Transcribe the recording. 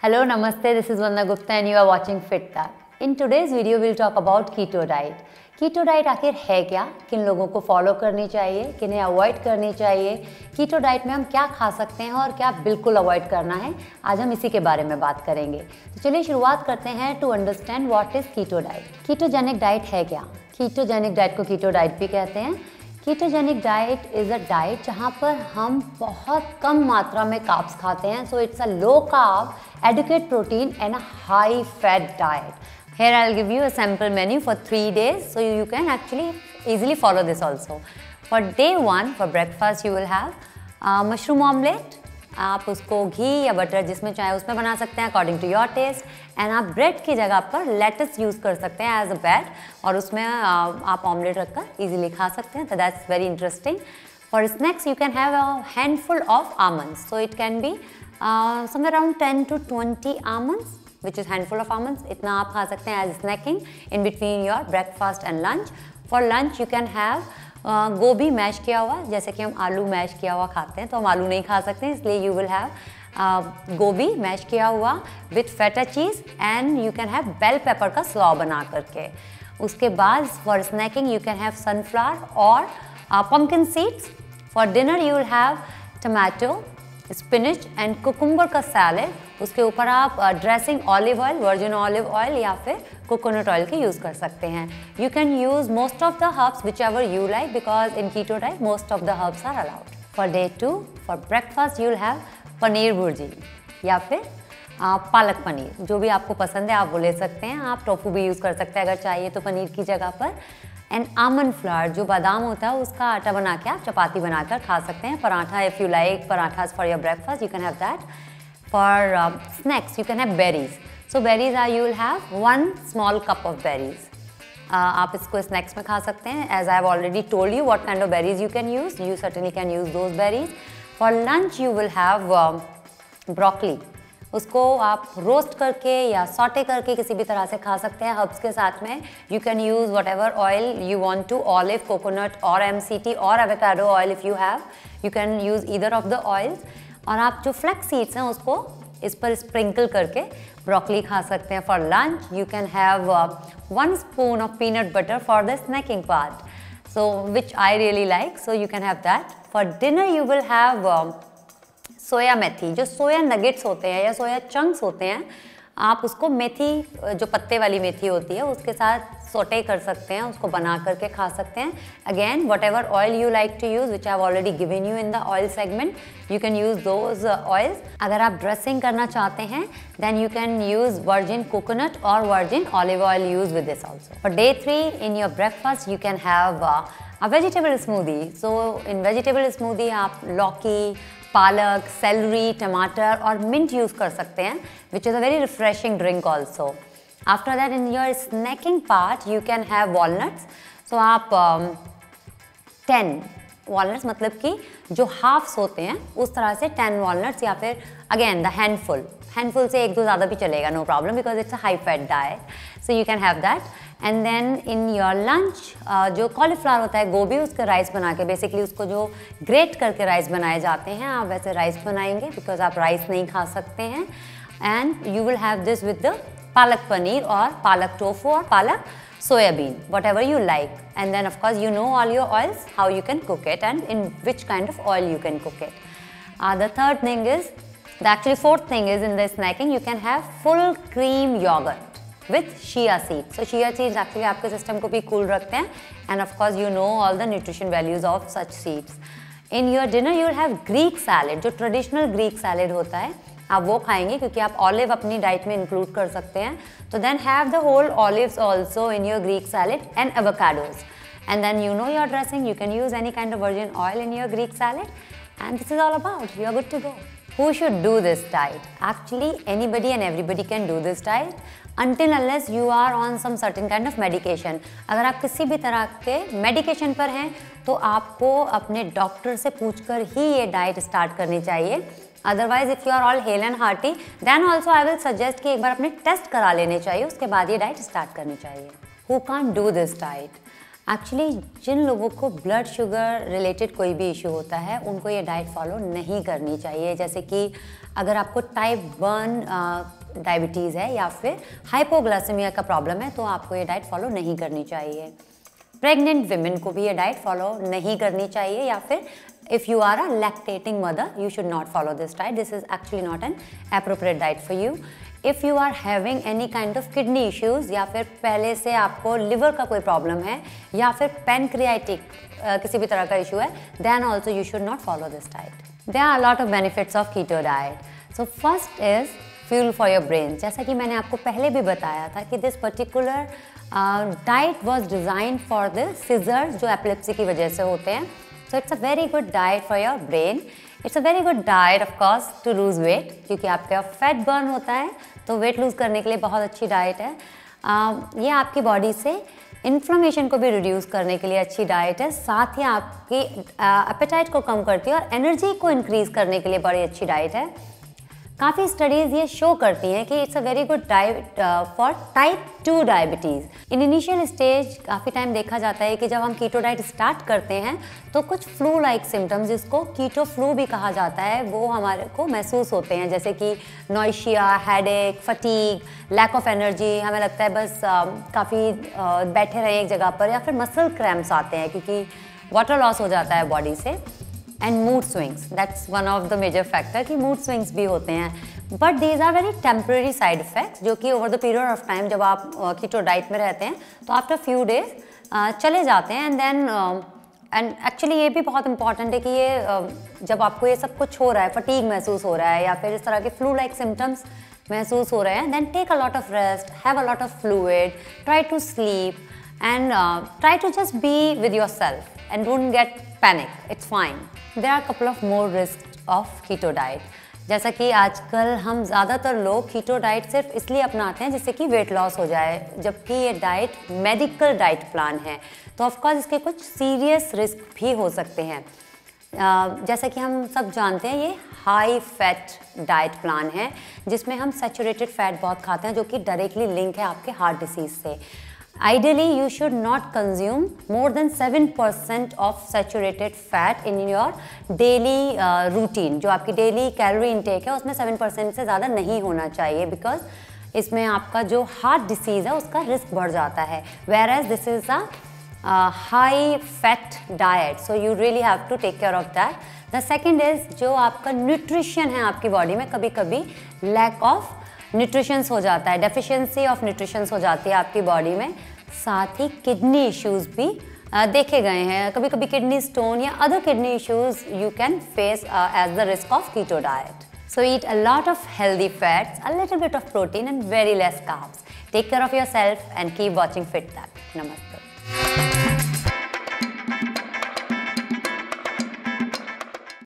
Hello, Namaste. This is Vanda Gupta and you are watching Fit Tag. In today's video, we'll talk about keto diet. Keto diet आखिर है क्या? किन लोगों को follow करनी चाहिए? किन्हें अवॉइड करनी चाहिए? कीटो डाइट में हम क्या खा सकते हैं और क्या बिल्कुल अवॉइड करना है? आज हम इसी के बारे में बात करेंगे। तो चलिए शुरुआत करते हैं to understand what is keto diet ketogenic diet है क्या? कीटोजेनिक डाइट को कीटो डाइट भी कहते हैं। Ketogenic diet is a diet जहाँ पर हम बहुत कम मात्रा में काप्स खाते हैं so it's a low carb adequate protein and a high fat diet here I give you a sample menu for three days so you you can actually easily follow this also for day one for breakfast you will have mushroom omelette आप उसको घी या butter जिसमें चाहे उसमें बना सकते हैं according to your taste and आप ब्रेड की जगह पर लेटस यूज़ कर सकते हैं एज अ बैट और उसमें आप ऑमलेट रखकर इजीली खा सकते हैं तो that's very interesting for snacks you can have a handful of almonds so it can be some around ten to twenty almonds which is handful of almond इतना आप खा सकते हैं as snacking in between your breakfast and lunch for lunch you can have गोभी mash किया हुआ, जैसे कि हम आलू मैश किया हुआ खाते हैं तो हम आलू नहीं खा सकते, इसलिए यू विल हैव गोभी मैश किया हुआ with feta cheese and you can have bell pepper का स्लॉ बना करके। उसके बाद for snacking you can have sunflower और pumpkin seeds for dinner you will have tomato spinach and cucumber का सैलेड उसके ऊपर आप dressing olive oil virgin olive oil या फिर कोकोनट ऑयल के यूज़ कर सकते हैं। You can use most of the herbs whichever you like because in keto diet most of the herbs are allowed for day two for breakfast you'll have paneer bhurji या फिर आप पालक पनीर। जो भी आपको पसंद है आप वो ले सकते हैं। आप टोफू भी यूज़ कर सकते हैं अगर चाहिए तो पनीर की जगह पर। एंड आमंड फ्लावर जो बादाम होता है उसका आटा बना के आप चपाती बनाकर खा सकते हैं। Paratha if you like parathas for your breakfast you can have that for snacks you can have berries so berries are you will have one small cup of berries आप इसको स्नैक्स में खा सकते हैं. As I have already told you what kind of berries you can use you certainly can use those berries for lunch you will have broccoli उसको आप roast करके या सॉटे करके किसी भी तरह से खा सकते हैं. हर्ब्स के साथ में you can use whatever oil you want to olive coconut और एम सी टी और avocado oil if you have you can use either of the oils और आप जो फ्लैक्स सीड्स हैं, उसको इस पर स्प्रिंकल करके ब्रोकली खा सकते हैं for lunch you can have one spoon of peanut butter for the snacking part so which I really like so you can have that for dinner you will have soya methi जो soya nuggets होते हैं या soya chunks होते हैं आप उसको मेथी, जो पत्ते वाली मेथी होती है, उसके साथ सोटे कर सकते हैं, उसको बना करके खा सकते हैं। Again whatever oil you like to use which I already given you in the oil segment you can use those oils अगर आप ड्रेसिंग करना चाहते हैं then you can use virgin coconut और virgin olive oil use with this also for day three in your breakfast you can have a vegetable smoothie so in vegetable smoothie आप लौकी पालक celery टमाटर और mint use कर सकते हैं which is a very refreshing drink also after that in your snacking part you can have walnuts so आप ten um, walnuts मतलब कि जो हाफ्स होते हैं, उस तरह से टेन वॉलनट्स या फिर अगेन द हैंडफुल हैंडफुल से एक दो ज़्यादा भी चलेगा no problem because it's a high fat diet so you can have that and then in your lunch जो कॉलीफ्लावर होता है, गोभी, उसके राइस बना के बेसिकली उसको जो ग्रेट करके राइस बनाए जाते हैं, आप वैसे राइस बनाएँगे बिकॉज़ आप राइस नहीं खा सकते हैं. And you will have this with the palak paneer और पालक टोफू और पालक soybean whatever you like and then of course you know all your oils how you can cook it and in which kind of oil you can cook it uh, the third thing is the actually fourth thing is in the snacking you can have full cream yogurt with chia seeds. So chia seeds actually आपके system को भी cool रखते हैं and of course you know all the nutrition values of such seeds. In your dinner you will have Greek salad जो traditional Greek salad होता है आप वो खाएँगे क्योंकि आप ऑलिव अपनी डाइट में इंक्लूड कर सकते हैं। तो then have the whole olive also in your Greek salad and avocados and then you know your dressing you can use any kind of virgin oil in your Greek salad and this is all about you are good to go who should do this diet actually anybody and everybody can do this diet until unless you are on some certain kind of medication अगर आप किसी भी तरह के medication पर हैं तो आपको अपने डॉक्टर से पूछ कर ही ये डाइट स्टार्ट करनी चाहिए। Otherwise if you are all hale and hearty then also I will suggest कि एक बार अपने टेस्ट करा लेने चाहिए। उसके बाद ये डाइट स्टार्ट करनी चाहिए। Who can do this diet actually जिन लोगों को ब्लड शुगर रिलेटेड कोई भी इशू होता है, उनको ये डाइट फॉलो नहीं करनी चाहिए। जैसे कि अगर आपको टाइप वन डायबिटीज़ है या फिर हाइपोग्लासमिया का प्रॉब्लम है तो आपको ये डाइट फॉलो नहीं करनी चाहिए। प्रेग्नेंट विमेन को भी ये डाइट फॉलो नहीं करनी चाहिए या फिर if you are a lactating mother you should not follow this diet this is actually not an appropriate diet for you if you are having any kind of kidney issues या फिर पहले से आपको लिवर का कोई problem है, या फिर पेनक्रियाटिक किसी भी तरह का इशू है then also you should not follow this diet there are lot of benefits of keto diet so first is fuel for your brain जैसा कि मैंने आपको पहले भी बताया था कि this particular diet was designed for the seizures जो एपिलेप्सी की वजह से होते हैं so it's a very good diet for your brain it's a very good diet of course to lose weight क्योंकि आपका फैट बर्न होता है तो वेट लूज़ करने के लिए बहुत अच्छी डाइट है। Uh, ये आपकी बॉडी से इन्फ्लोमेशन को भी रिड्यूस करने के लिए अच्छी डाइट है। साथ ही आपकी एपेटाइट uh, को कम करती है और एनर्जी को इंक्रीज़ करने के लिए बड़ी अच्छी डाइट है। काफ़ी स्टडीज़ ये शो करती हैं कि it's a very good diet for type two diabetes in initial stage काफ़ी टाइम देखा जाता है कि जब हम कीटो डाइट स्टार्ट करते हैं तो कुछ फ्लू लाइक सिम्टम्स जिसको कीटो फ्लू भी कहा जाता है वो हमारे को महसूस होते हैं जैसे कि nausea headache fatigue lack of energy हमें लगता है बस uh, काफ़ी uh, बैठे रहें एक जगह पर या फिर मसल क्रैम्प्स आते हैं क्योंकि वाटर लॉस हो जाता है बॉडी से। And mood swings that's one of the major factor कि मूड स्विंग्स भी होते हैं. But these are very temporary side effects जो कि over the period of time जब आप कीटो डाइट में रहते हैं तो आफ्टर फ्यू डेज़ चले जाते हैं. एंड देन एंड एक्चुअली ये भी बहुत इंपॉर्टेंट है कि ये जब आपको ये सब कुछ हो रहा है फटीक महसूस हो रहा है, या फिर इस तरह के फ्लू लाइक सिम्टम्स महसूस हो रहे हैं then take a lot of rest have a lot of fluid try to sleep and try to just be with yourself and don't get panic it's fine there are couple of more risk of keto diet जैसा कि आजकल हम ज़्यादातर लोग keto diet सिर्फ़ इसलिए अपनाते हैं जिससे कि वेट लॉस हो जाए, जबकि ये डाइट मेडिकल डाइट प्लान है। तो ऑफकोर्स इसके कुछ सीरियस रिस्क भी हो सकते हैं। जैसा कि हम सब जानते हैं, ये हाई फैट डाइट प्लान है, जिसमें हम सेचूरेटेड फैट बहुत खाते हैं, जो कि डायरेक्टली लिंक है आपके हार्ट डिसीज़ से। Ideally, you should not consume more than 7% of saturated fat in your daily uh, routine. जो आपकी daily calorie intake है उसमें 7% से ज़्यादा नहीं होना चाहिए because इसमें आपका जो हार्ट डिसीज़ है उसका रिस्क बढ़ जाता है whereas this is a high fat diet so you really have to take care of that the second is जो आपका न्यूट्रिशन है आपकी बॉडी में कभी कभी लैक ऑफ़ न्यूट्रिशंस हो जाता है डेफिशिएंसी ऑफ़ न्यूट्रिशंस हो जाती है आपकी बॉडी में। साथ ही किडनी इश्यूज़ भी देखे गए हैं। कभी कभी किडनी स्टोन या other kidney issues you can face as the risk of keto diet so eat a lot of healthy fats a little bit of protein and very less carbs take care of yourself and keep watching fit that नमस्ते